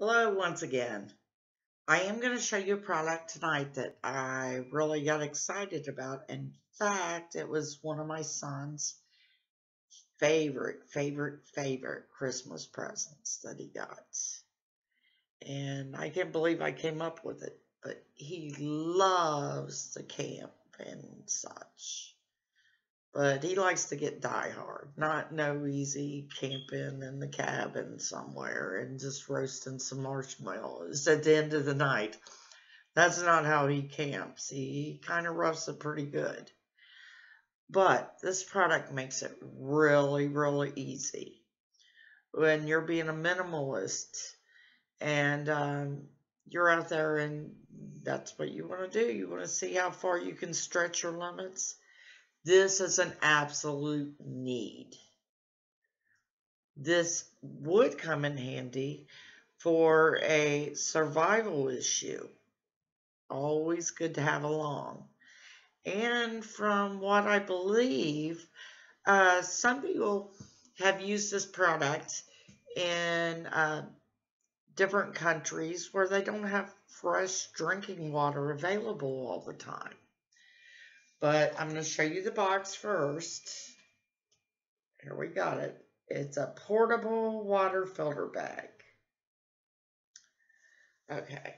Hello once again. I am going to show you a product tonight that I really got excited about. In fact, it was one of my son's favorite, favorite, favorite Christmas presents that he got. And I can't believe I came up with it, but he loves the camp and such. But he likes to get die hard, not no easy camping in the cabin somewhere and just roasting some marshmallows at the end of the night. That's not how he camps. He kind of roughs it pretty good. But this product makes it really, really easy. When you're being a minimalist and um, you're out there and that's what you want to do, you want to see how far you can stretch your limits this is an absolute need. This would come in handy for a survival issue. Always good to have along. And from what I believe, uh, some people have used this product in uh, different countries where they don't have fresh drinking water available all the time. But I'm going to show you the box first. Here we got it. It's a portable water filter bag. Okay.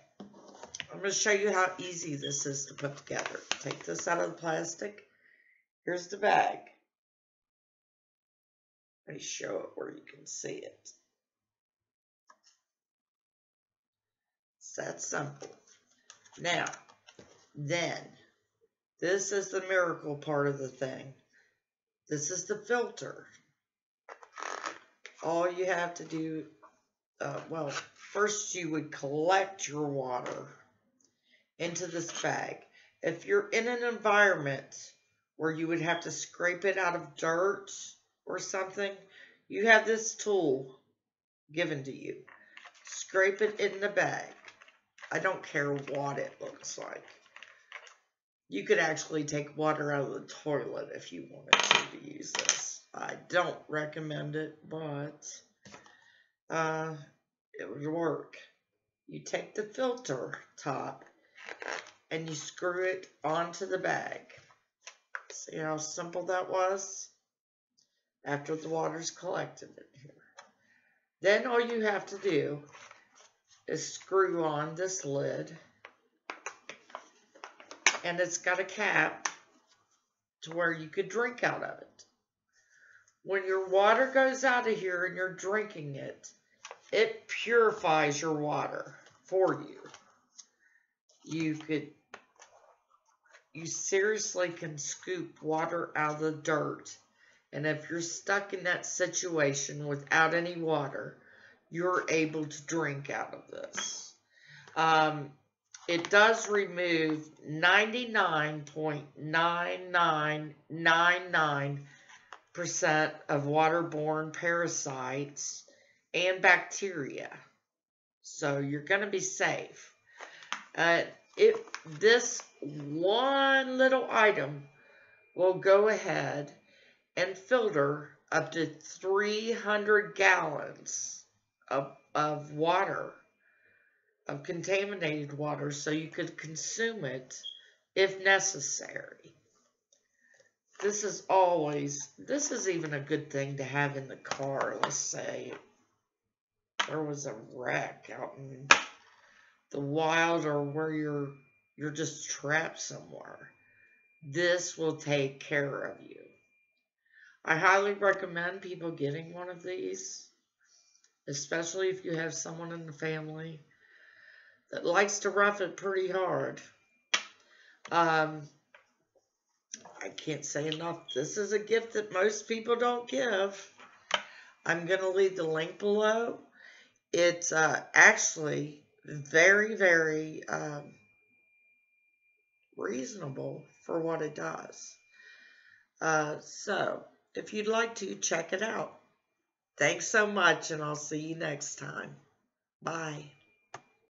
I'm going to show you how easy this is to put together. Take this out of the plastic. Here's the bag. Let me show it where you can see it. It's that simple. Now, then, this is the miracle part of the thing. This is the filter. All you have to do, uh, well, first you would collect your water into this bag. If you're in an environment where you would have to scrape it out of dirt or something, you have this tool given to you. Scrape it in the bag. I don't care what it looks like. You could actually take water out of the toilet if you wanted to, to use this. I don't recommend it, but uh, it would work. You take the filter top and you screw it onto the bag. See how simple that was? After the water's collected in here. Then all you have to do is screw on this lid and it's got a cap to where you could drink out of it. When your water goes out of here and you're drinking it, it purifies your water for you. You could, you seriously can scoop water out of the dirt. And if you're stuck in that situation without any water, you're able to drink out of this. Um, it does remove 99.9999% of waterborne parasites and bacteria. So you're going to be safe. Uh, it, this one little item will go ahead and filter up to 300 gallons of, of water of contaminated water so you could consume it if necessary. This is always, this is even a good thing to have in the car. Let's say there was a wreck out in the wild or where you're, you're just trapped somewhere. This will take care of you. I highly recommend people getting one of these, especially if you have someone in the family that likes to rough it pretty hard. Um, I can't say enough. This is a gift that most people don't give. I'm going to leave the link below. It's uh, actually very, very um, reasonable for what it does. Uh, so, if you'd like to, check it out. Thanks so much, and I'll see you next time. Bye.